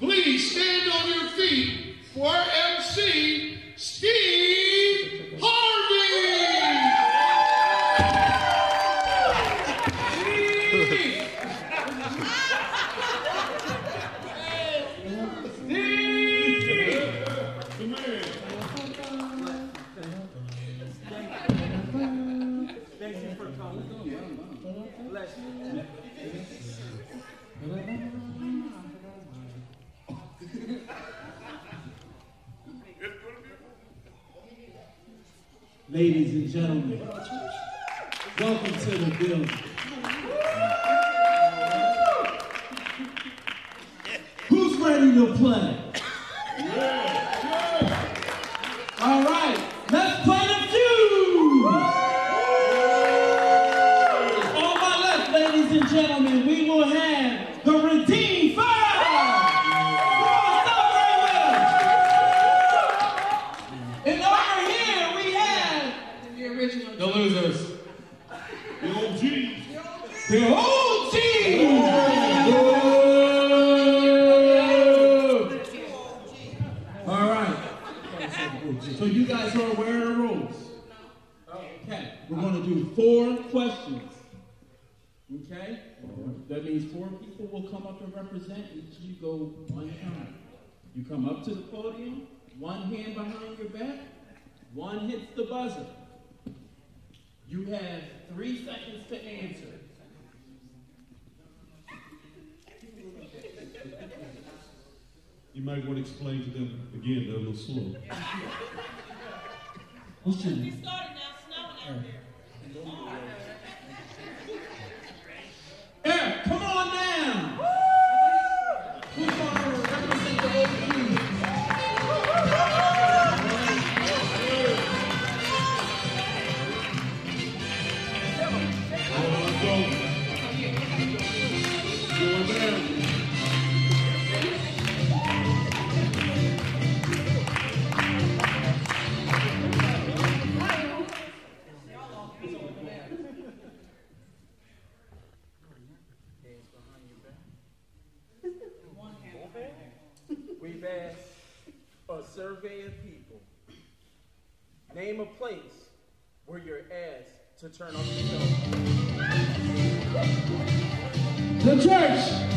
Please stand on your feet for MC Ready play? To four questions. Okay? That means four people will come up and represent. Each of you go one time. You come up to the podium, one hand behind your back, one hits the buzzer. You have three seconds to answer. You might want to explain to them again, they're a little slow. What's your We name? started now, snowing out there. Eric, to turn on the television. The church.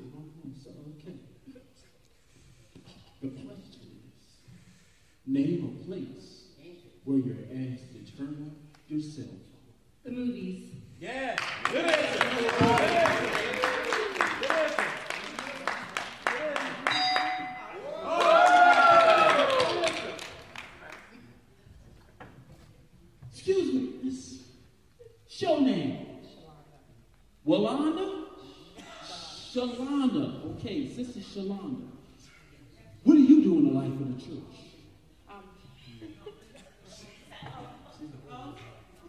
See, oh, so, okay. The question is, name a place where you're asked to turn on your cell phone. The movies. Yeah. Excuse me, this your name? Walanda? Shalonda. Okay, Sister Shalonda. What do you do in the life of the church? Um,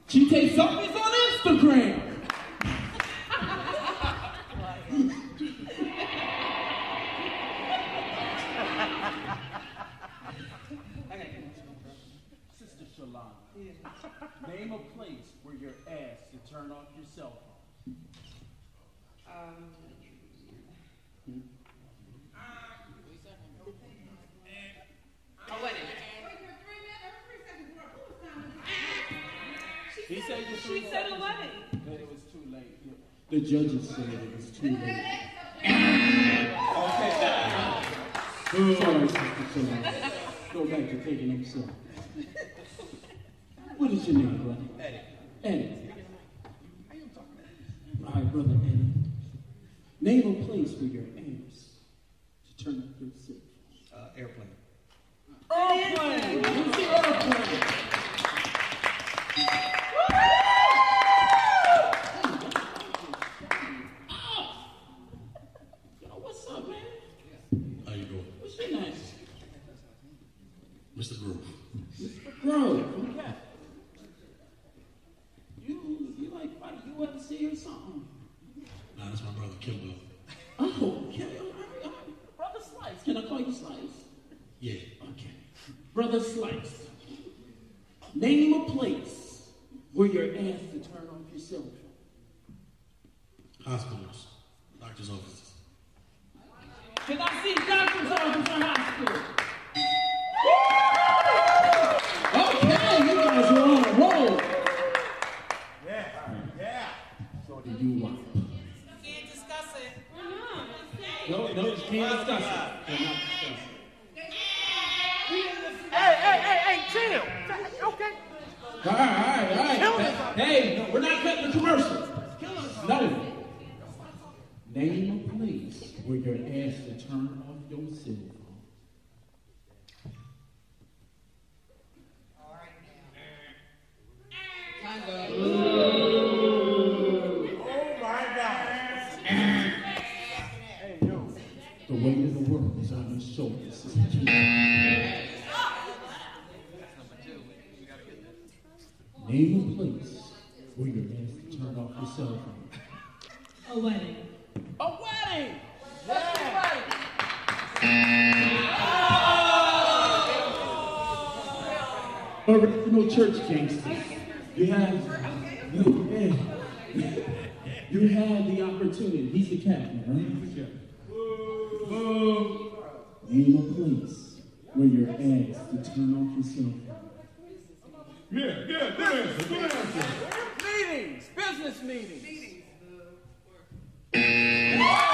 she takes selfies judges said it was too late. Sorry, Sister Shalonda. Go back to taking them selfies. What is your name, brother? Eddie. Eddie. All right, brother Eddie. Name a place where you're to turn off your cell. Uh, airplane. Airplane. Who's the airplane? Bro, okay. You, you like fight UFC or something? Nah, that's my brother, Kimbo. Oh, okay. All right, all right. Brother Slice. Can I call you Slice? Yeah. Okay. Brother Slice. Name a place where you're No, no, you can't discuss it. Cannot discuss it. Hey, hey, hey, hey, chill. Okay. All right, all right, all right. Hey, no, we're not cutting the commercial. No. Name a place where you're asked to turn off your cell Name a place where you're asked to turn off your cell phone. A wedding. A wedding! Original church gangsters. You had, you, yeah. you had the opportunity. He's the captain, right? Name a place where you're asked to turn off your cell phone. Yeah, yeah, good answer, good answer. Meetings, business meetings. Ninety-one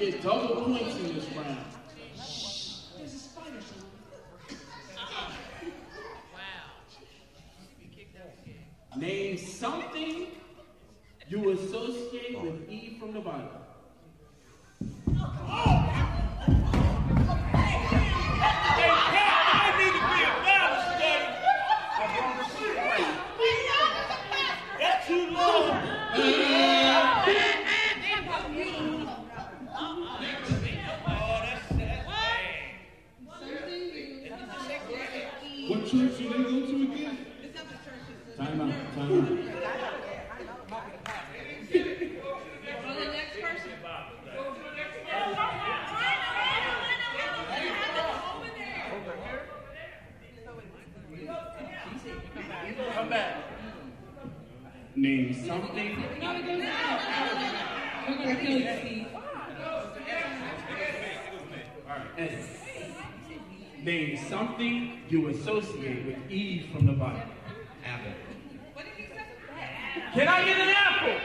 get double points in this round. Name something you associate with E from the Bible. church should they go to again? It's not the churches. Time out, time out. On the next person. Come back. Name something. We're gonna kill you, Steve. Hey. Name something you associate with Eve from the Bible. Apple. What did he say? Can I get an apple?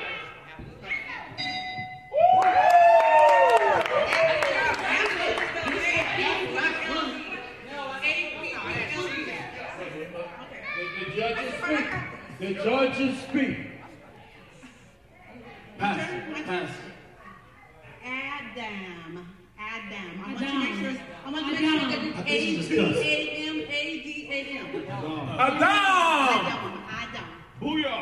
The, the judges speak. The judges speak. Pastor, pastor. Adam. Adam. I want you to make sure, it's- I want you to. Adam! Adam. Adam. Booyah!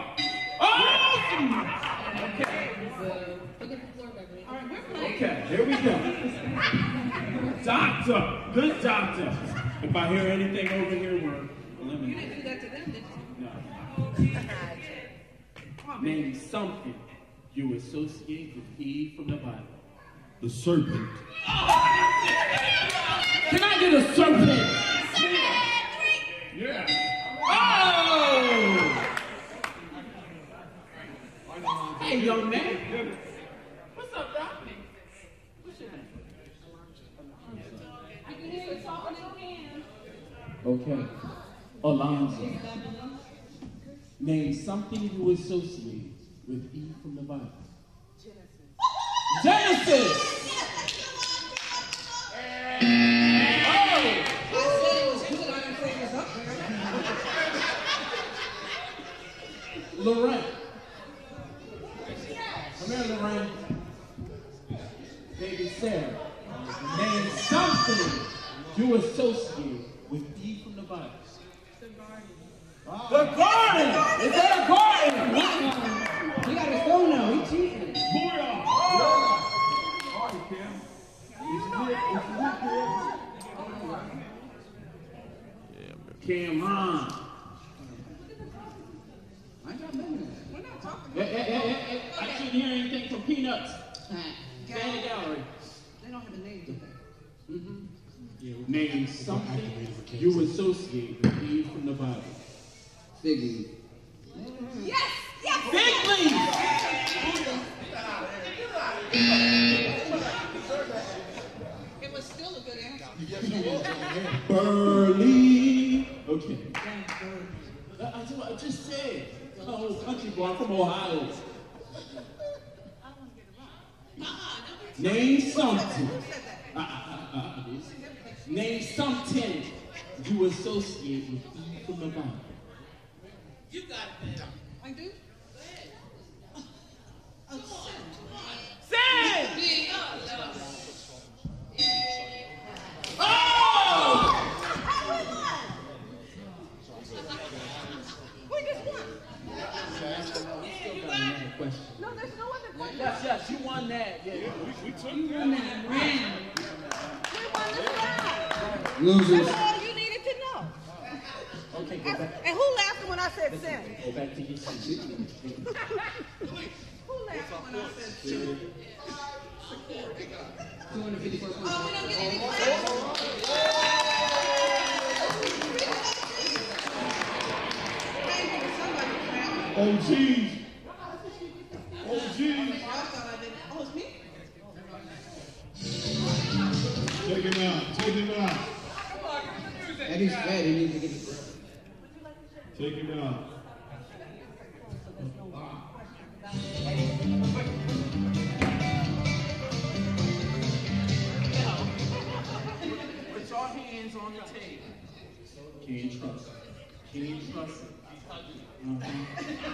We're playing. Okay, here we go. Doctor, good doctor. If I hear anything over here, we're You didn't do that to them, did you? No. Name something you associate with Eve from the Bible. The serpent. Can I get a serpent? Yeah. Oh! Hey, young man. What's up, Doc? What's your name? I can hear you talking. Okay. Alonzo. Name something you associate with Eve from the Bible. Genesis. Genesis. Lorraine. Come here, Lorraine. Baby Sarah. Name something you associate with Eve from the Bible. The garden. The Is that a garden? He got his phone now. He cheating. Cameron. I got money. We're not talking Hey, hey, hey, hey, hey, I shouldn't hear anything from Peanuts. Fan gallery. They don't have a name, do they? Name something you associate with Eve from the Bible. Figgy. Yes! Yes! Fig leaf. It was still a good answer. Burley. Okay. That's what I just said. Oh, country boy. I'm from Ohio. Name something. Uh, uh, uh, this. Name something you associate with Eve from the Bible. You got it, man. I do? Oh, oh, Sin! Question. No, there's no other question. Yes, yes, you won that. Yeah. We took You won that round. We won this round. Losers. That's all you needed to know. Okay, go back. And who laughed when I said sin? Go back to your seat. Who laughed when I said sin? 254. Oh, we don't get any credit? Thank you. Somebody clapped. OGs. OGs. It? Can you trust it? Uh-huh.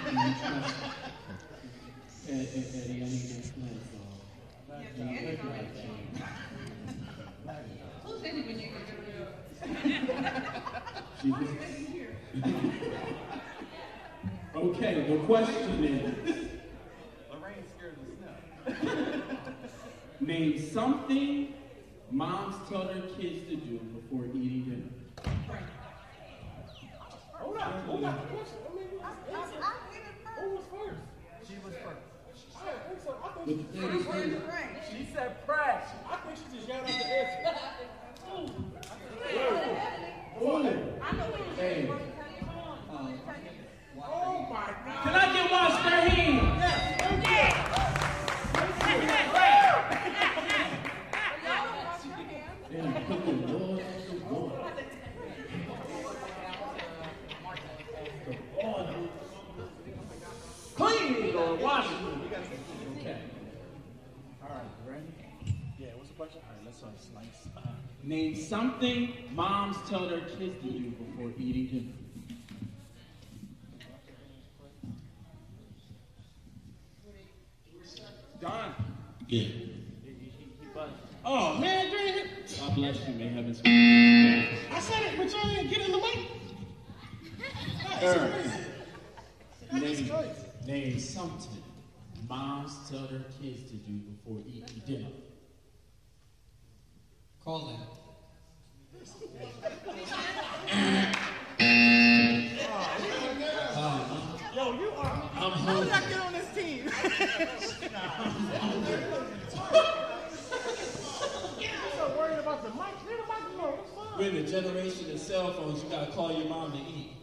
Can you trust it? Ed- Ed- Eddie, I need that plan, Who's Eddie when you Okay, the question is. Name something moms tell their kids to do before eating dinner. Who got the question? I mean, I, I, who was first? She was first. I don't think so. I think But the thing is, she, she said pray. I think she just yelled out the answer. hey, Oh my God. can I get one spare hand? And put the Lord on the board. The order. Clean, Lord Washington. Okay. All right? Yeah, what's the question? Let's slice. Name something moms tell their kids to do before eating dinner. Don. Yeah. Oh, man, dang it. God bless you, may heaven. I said it, but y'all didn't get in the mic. Name, name something moms tell their kids to do before eating dinner. Call them. Yo, you are. I'm How did I get on this team? You're so worried about the mic. Leave the mic alone. It's. We're in the generation of cell phones, you gotta call your mom to eat.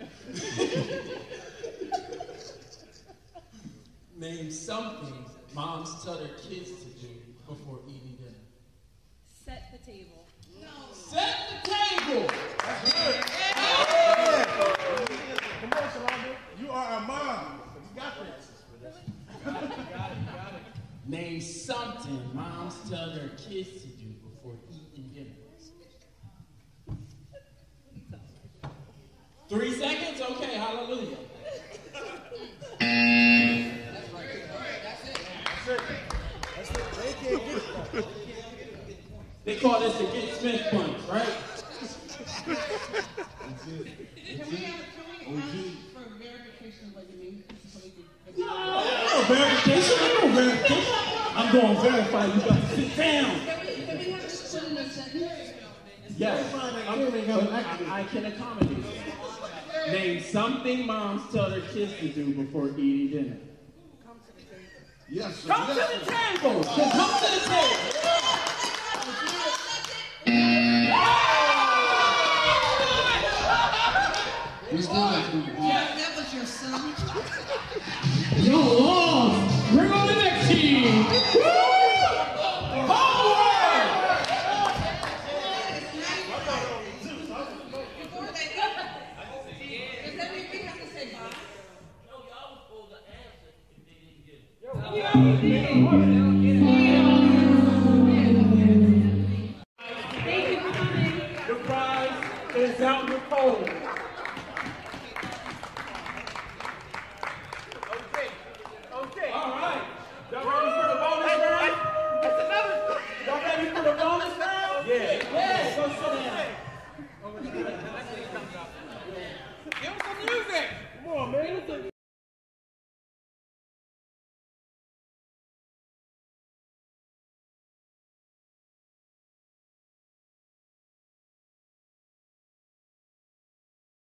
Name something moms tell their kids to do before eating dinner. Set the table. No. Set the table! Come on, Shalonda. You are a mom. You got this. You got it. You got it. You got it. Name something moms tell their kids to do before eating dinner. Three seconds? Okay, hallelujah. They call this the get Smith punch, right? Can we have, can we ask for verification of what you mean? So we can- No verification, ain't no verification. I'm going to verify you got to sit down. Can we, can we have this put in a sentence? Yes, I'm- I, I can accommodate that. Name something moms tell their kids to do before eating dinner. Yes, sir. Come to the table. Come to the table. Who's doing that? That was your son? Yo, lost. Bring on the next team. Forward. Before